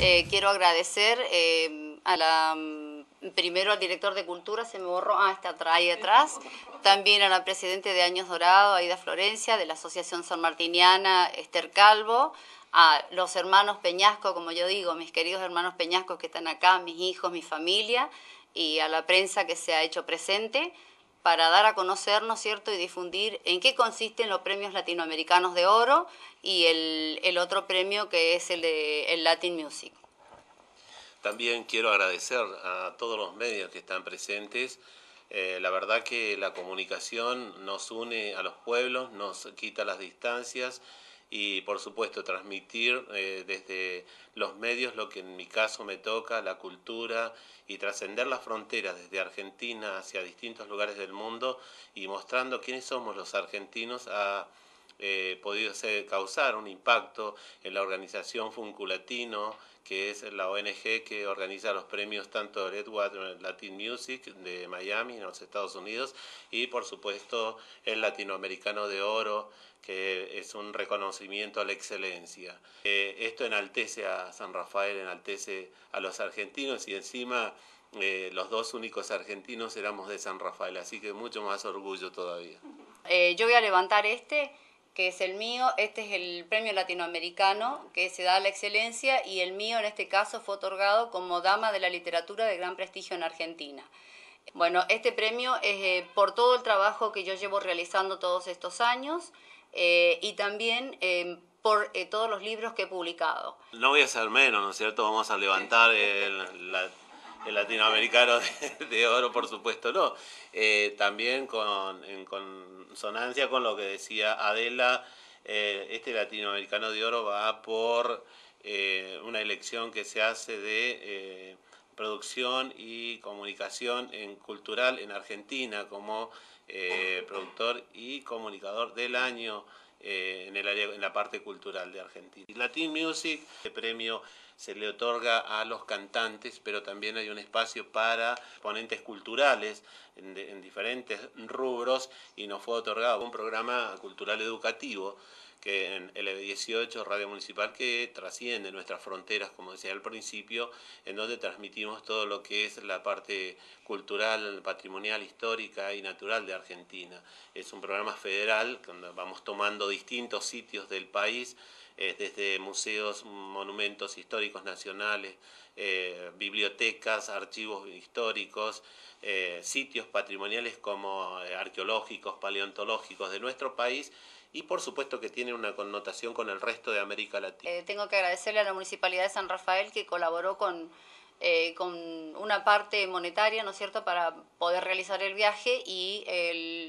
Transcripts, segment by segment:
Eh, quiero agradecer eh, a la, mm, primero al director de Cultura, se me borró, ah, está ahí atrás, también a la presidenta de Años Dorados, Aida Florencia, de la Asociación San Martiniana, Esther Calvo, a los hermanos Peñasco, como yo digo, mis queridos hermanos Peñasco que están acá, mis hijos, mi familia, y a la prensa que se ha hecho presente para dar a conocer, ¿no es cierto?, y difundir en qué consisten los premios latinoamericanos de oro y el, el otro premio que es el de el Latin Music. También quiero agradecer a todos los medios que están presentes. Eh, la verdad que la comunicación nos une a los pueblos, nos quita las distancias y por supuesto transmitir eh, desde los medios lo que en mi caso me toca, la cultura y trascender las fronteras desde Argentina hacia distintos lugares del mundo y mostrando quiénes somos los argentinos ha eh, podido causar un impacto en la organización Funculatino, que es la ONG que organiza los premios tanto de Edward Latin Music de Miami, en los Estados Unidos, y por supuesto el Latinoamericano de Oro, que es un reconocimiento a la excelencia. Eh, esto enaltece a San Rafael, enaltece a los argentinos y encima eh, los dos únicos argentinos éramos de San Rafael, así que mucho más orgullo todavía. Eh, yo voy a levantar este, que es el mío, este es el premio latinoamericano que se da a la excelencia y el mío en este caso fue otorgado como Dama de la Literatura de gran prestigio en Argentina. Bueno, este premio es por todo el trabajo que yo llevo realizando todos estos años. Eh, y también eh, por eh, todos los libros que he publicado. No voy a ser menos, ¿no es cierto? Vamos a levantar el, latinoamericano de, oro, por supuesto, no. también con, en consonancia con lo que decía Adela, este latinoamericano de oro va por una elección que se hace de producción y comunicación en cultural en Argentina como eh, productor y comunicador del año eh, en, el área, en la parte cultural de Argentina. Latin Music, el premio se le otorga a los cantantes, pero también hay un espacio para ponentes culturales en, en diferentes rubros y nos fue otorgado un programa cultural educativo que en LB18, Radio Municipal, que trasciende nuestras fronteras, como decía al principio, en donde transmitimos todo lo que es la parte cultural, patrimonial, histórica y natural de Argentina. Es un programa federal, donde vamos tomando distintos sitios del país, eh, desde museos, monumentos históricos nacionales, eh, bibliotecas, archivos históricos, eh, sitios patrimoniales como arqueológicos, paleontológicos de nuestro país, y por supuesto que tiene una connotación con el resto de América Latina. Eh, tengo que agradecerle a la Municipalidad de San Rafael que colaboró con, eh, con una parte monetaria, ¿no es cierto?, para poder realizar el viaje y el,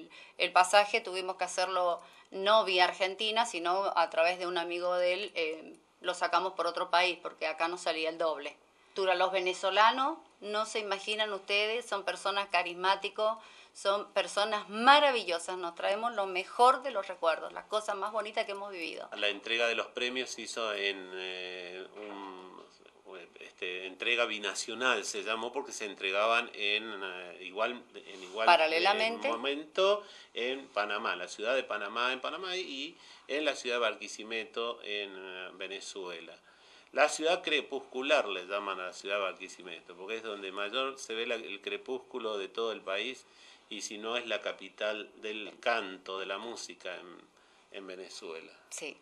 el, pasaje tuvimos que hacerlo no vía Argentina, sino a través de un amigo de él, eh, lo sacamos por otro país, porque acá no salía el doble. Los venezolanos, no se imaginan ustedes, son personas carismáticos, son personas maravillosas, nos traemos lo mejor de los recuerdos, las cosas más bonitas que hemos vivido. La entrega de los premios se hizo en eh, este, entrega binacional, se llamó porque se entregaban en eh, igual, en igual Paralelamente. momento en Panamá, la ciudad de Panamá en Panamá y en la ciudad de Barquisimeto en eh, Venezuela. La ciudad crepuscular le llaman a la ciudad de Barquisimeto, porque es donde mayor se ve el crepúsculo de todo el país y si no es la capital del canto, de la música en, en Venezuela. Sí.